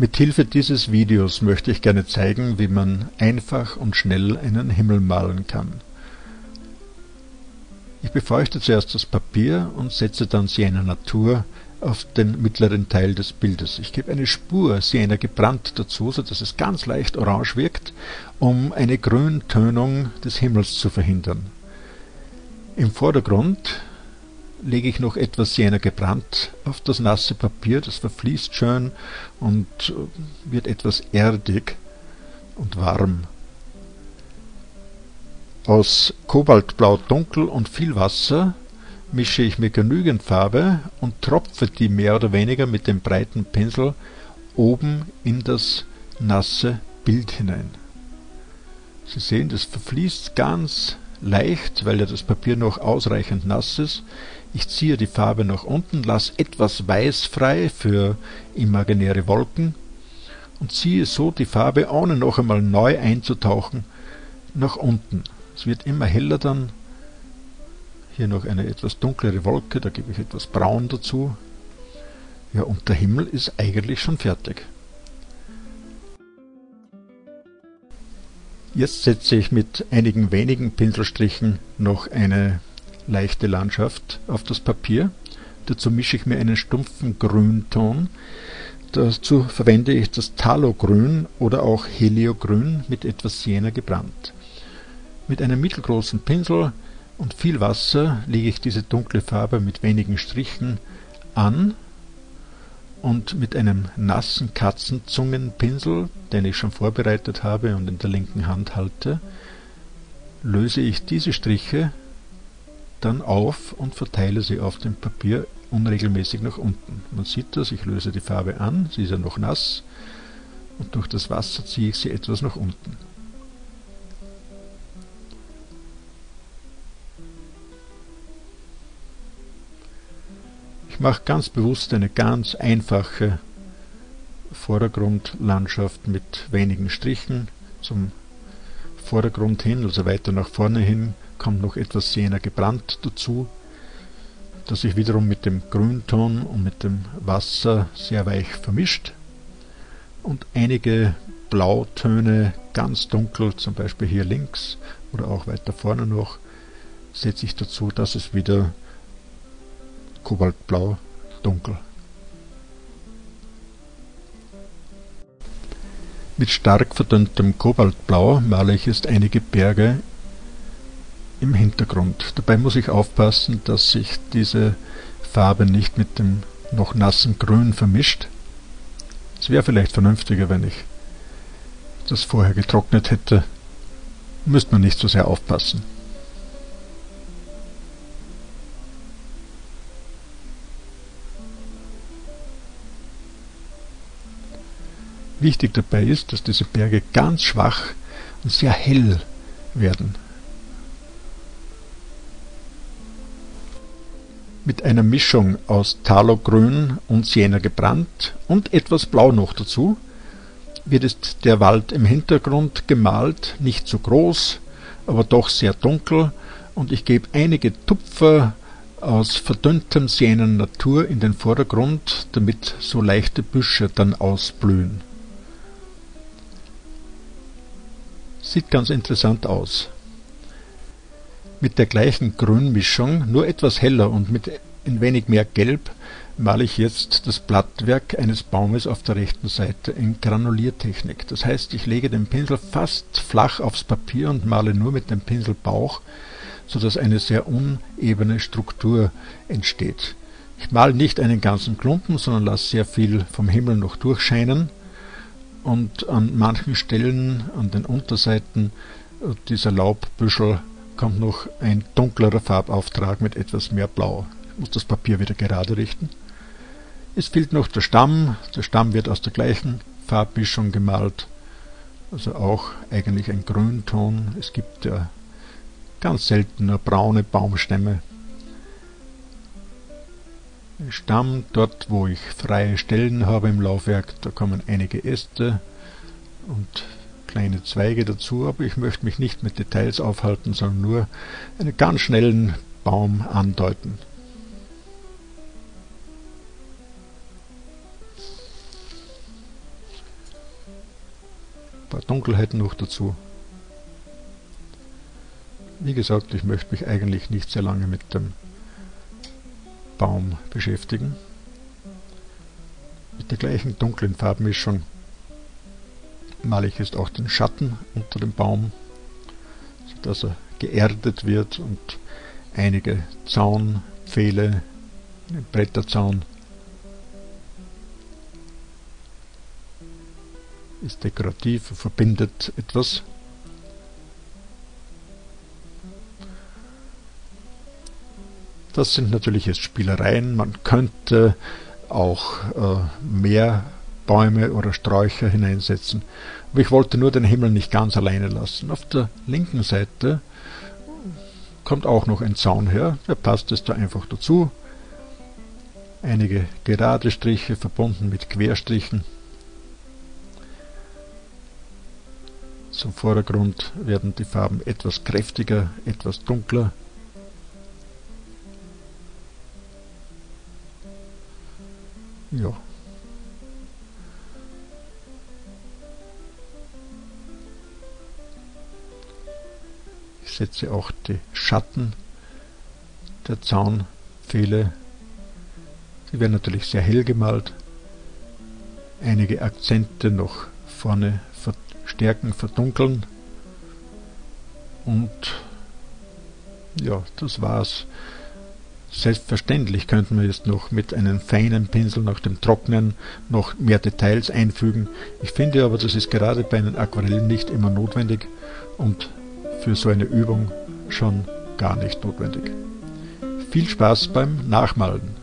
Mit Hilfe dieses Videos möchte ich gerne zeigen, wie man einfach und schnell einen Himmel malen kann. Ich befeuchte zuerst das Papier und setze dann Sienna Natur auf den mittleren Teil des Bildes. Ich gebe eine Spur Sienna gebrannt dazu, so dass es ganz leicht orange wirkt, um eine Grüntönung des Himmels zu verhindern. Im Vordergrund lege ich noch etwas Sienna gebrannt auf das nasse Papier, das verfließt schön und äh, wird etwas erdig und warm. Aus Kobaltblau dunkel und viel Wasser mische ich mir genügend Farbe und tropfe die mehr oder weniger mit dem breiten Pinsel oben in das nasse Bild hinein. Sie sehen, das verfließt ganz leicht, weil ja das Papier noch ausreichend nass ist. Ich ziehe die Farbe nach unten, lasse etwas Weiß frei für imaginäre Wolken und ziehe so die Farbe, ohne noch einmal neu einzutauchen, nach unten. Es wird immer heller dann. Hier noch eine etwas dunklere Wolke, da gebe ich etwas Braun dazu. Ja, und der Himmel ist eigentlich schon fertig. Jetzt setze ich mit einigen wenigen Pinselstrichen noch eine leichte Landschaft auf das Papier. Dazu mische ich mir einen stumpfen Grünton. Dazu verwende ich das Talogrün oder auch Heliogrün mit etwas Sienna gebrannt. Mit einem mittelgroßen Pinsel und viel Wasser lege ich diese dunkle Farbe mit wenigen Strichen an und mit einem nassen Katzenzungenpinsel, den ich schon vorbereitet habe und in der linken Hand halte, löse ich diese Striche dann auf und verteile sie auf dem Papier unregelmäßig nach unten. Man sieht das, ich löse die Farbe an, sie ist ja noch nass und durch das Wasser ziehe ich sie etwas nach unten. Ich mache ganz bewusst eine ganz einfache Vordergrundlandschaft mit wenigen Strichen zum Vordergrund hin, also weiter nach vorne hin, kommt noch etwas Sienna gebrannt dazu, das sich wiederum mit dem Grünton und mit dem Wasser sehr weich vermischt und einige Blautöne ganz dunkel, zum Beispiel hier links oder auch weiter vorne noch, setze ich dazu, dass es wieder kobaltblau dunkel. Mit stark verdünntem Kobaltblau male ich jetzt einige Berge im Hintergrund. Dabei muss ich aufpassen, dass sich diese Farbe nicht mit dem noch nassen Grün vermischt. Es wäre vielleicht vernünftiger, wenn ich das vorher getrocknet hätte. Müsste man nicht so sehr aufpassen. Wichtig dabei ist, dass diese Berge ganz schwach und sehr hell werden. Mit einer Mischung aus Talogrün und Sienna gebrannt und etwas Blau noch dazu wird ist der Wald im Hintergrund gemalt, nicht zu groß, aber doch sehr dunkel und ich gebe einige Tupfer aus verdünntem Sienna Natur in den Vordergrund, damit so leichte Büsche dann ausblühen. Sieht ganz interessant aus. Mit der gleichen Grünmischung, nur etwas heller und mit ein wenig mehr Gelb, male ich jetzt das Blattwerk eines Baumes auf der rechten Seite in Granuliertechnik. Das heißt, ich lege den Pinsel fast flach aufs Papier und male nur mit dem Pinselbauch, so dass eine sehr unebene Struktur entsteht. Ich male nicht einen ganzen Klumpen, sondern lasse sehr viel vom Himmel noch durchscheinen und an manchen Stellen, an den Unterseiten dieser Laubbüschel, kommt noch ein dunklerer Farbauftrag mit etwas mehr Blau. Ich muss das Papier wieder gerade richten. Es fehlt noch der Stamm. Der Stamm wird aus der gleichen Farbmischung gemalt. Also auch eigentlich ein Grünton. Es gibt ja ganz selten nur braune Baumstämme. Stamm, dort wo ich freie Stellen habe im Laufwerk, da kommen einige Äste und kleine Zweige dazu, aber ich möchte mich nicht mit Details aufhalten, sondern nur einen ganz schnellen Baum andeuten. paar Dunkelheiten noch dazu. Wie gesagt, ich möchte mich eigentlich nicht sehr lange mit dem Baum beschäftigen. Mit der gleichen dunklen Farbmischung male ich jetzt auch den Schatten unter dem Baum, sodass er geerdet wird und einige Zaunpfähle, ein Bretterzaun ist dekorativ, verbindet etwas. Das sind natürlich jetzt Spielereien. Man könnte auch äh, mehr Bäume oder Sträucher hineinsetzen. Aber ich wollte nur den Himmel nicht ganz alleine lassen. Auf der linken Seite kommt auch noch ein Zaun her. Der passt es da einfach dazu. Einige gerade Striche verbunden mit Querstrichen. Zum Vordergrund werden die Farben etwas kräftiger, etwas dunkler. Ja. Setze auch die Schatten der Zaunpfähle. Sie werden natürlich sehr hell gemalt. Einige Akzente noch vorne verstärken, verdunkeln. Und ja, das war's. Selbstverständlich könnten wir jetzt noch mit einem feinen Pinsel nach dem Trocknen noch mehr Details einfügen. Ich finde aber, das ist gerade bei einem Aquarell nicht immer notwendig und für so eine Übung schon gar nicht notwendig. Viel Spaß beim Nachmalen!